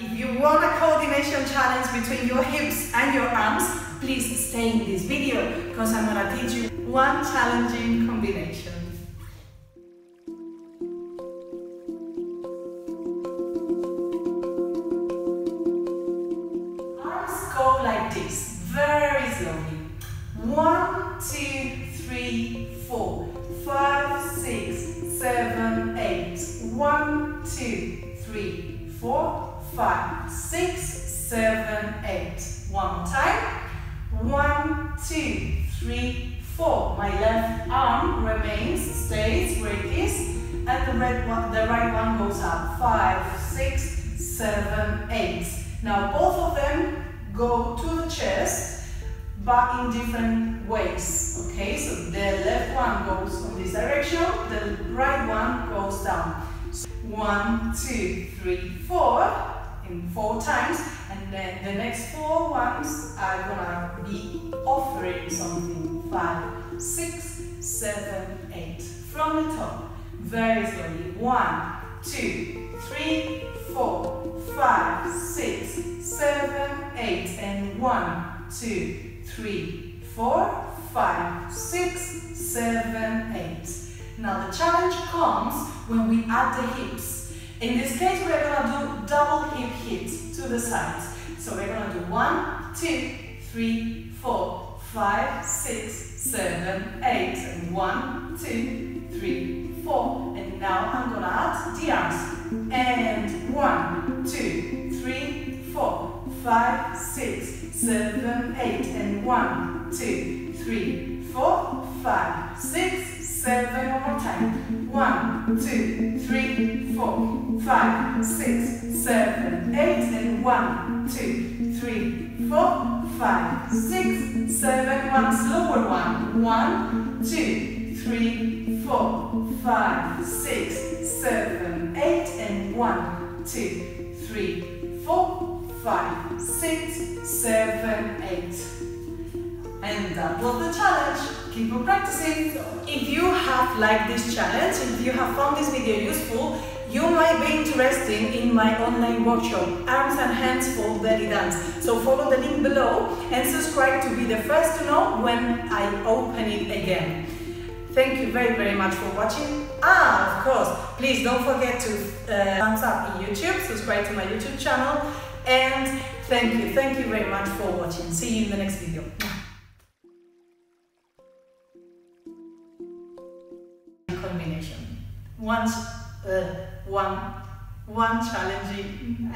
if you want a coordination challenge between your hips and your arms, please stay in this video because I'm gonna teach you one challenging combination. Arms go like this, very slowly. One, two, three, four, five, six, seven, eight. One, two, three, four, five, six, seven, eight. One more time. One, two, three, four. My left arm remains, stays where it is, and the red one, the right one goes up. Five, six, seven, eight. Now both of them go to the chest, but in different ways. Okay, so the left one goes in this direction, the right one goes down. So one, two, three, four, in four times, and then the next four ones are gonna be offering something. Five, six, seven, eight. From the top, very slowly. One, two, three, four, five, six, seven, eight, and one, two, three, four, five, six, seven, eight. Now the challenge comes when we add the hips. In this case, we're gonna do double hip hits to the sides. So we're gonna do one, two, three, four, five, six, seven, eight, and one, two, three, four. And now I'm gonna add the arms. And one, two, three, four, five, six, seven, eight, and one, two, three, four, five, six, seven, one more time. One, two, three, five, six, seven, eight, and one, two, three, four, five, six, seven, one, slower one. One, two, three, four, five, six, seven, eight, and one, two, three, four, five, six, seven, eight. And that was the challenge. Keep on practicing. If you have liked this challenge, if you have found this video useful, you might be interested in my online workshop, Arms and Hands for Belly Dance. So follow the link below and subscribe to be the first to know when I open it again. Thank you very, very much for watching. Ah, of course, please don't forget to uh, thumbs up in YouTube, subscribe to my YouTube channel, and thank you, thank you very much for watching. See you in the next video. Combination. One, uh, one, one challenging.